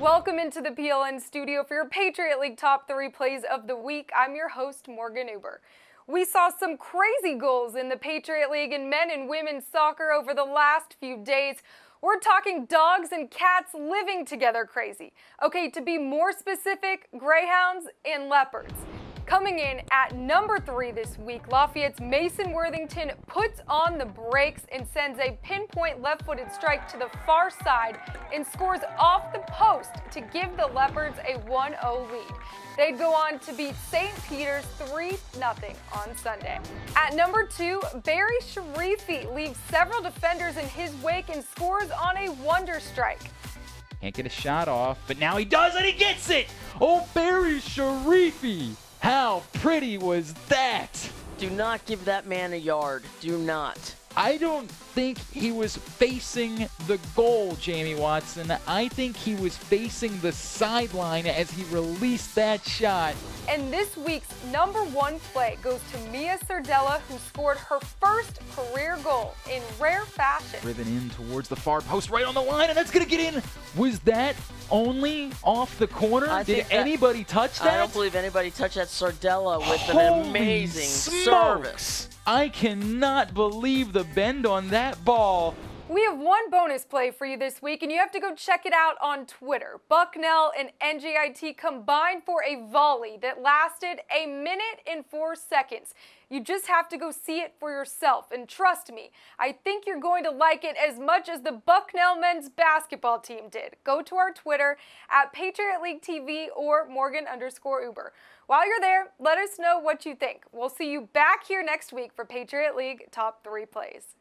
Welcome into the PLN studio for your Patriot League top three plays of the week. I'm your host, Morgan Uber. We saw some crazy goals in the Patriot League in men and women's soccer over the last few days. We're talking dogs and cats living together crazy. Okay, to be more specific, greyhounds and leopards. Coming in at number three this week, Lafayette's Mason Worthington puts on the brakes and sends a pinpoint left-footed strike to the far side and scores off the post to give the Leopards a 1-0 lead. They'd go on to beat St. Peter's 3-0 on Sunday. At number two, Barry Sharifi leaves several defenders in his wake and scores on a wonder strike. Can't get a shot off, but now he does and he gets it! Oh, Barry Sharifi! How pretty was that? Do not give that man a yard. Do not. I don't think he was facing the goal, Jamie Watson. I think he was facing the sideline as he released that shot. And this week's number one play goes to Mia Sardella, who scored her first career goal in rare fashion. Driven in towards the far post, right on the line, and that's going to get in. Was that only off the corner? I Did anybody touch that? I don't believe anybody touched that Sardella with Holy an amazing smokes. service. I cannot believe the bend on that ball. We have one bonus play for you this week, and you have to go check it out on Twitter. Bucknell and NJIT combined for a volley that lasted a minute and four seconds. You just have to go see it for yourself, and trust me, I think you're going to like it as much as the Bucknell men's basketball team did. Go to our Twitter at Patriot League TV or Morgan underscore Uber. While you're there, let us know what you think. We'll see you back here next week for Patriot League Top 3 Plays.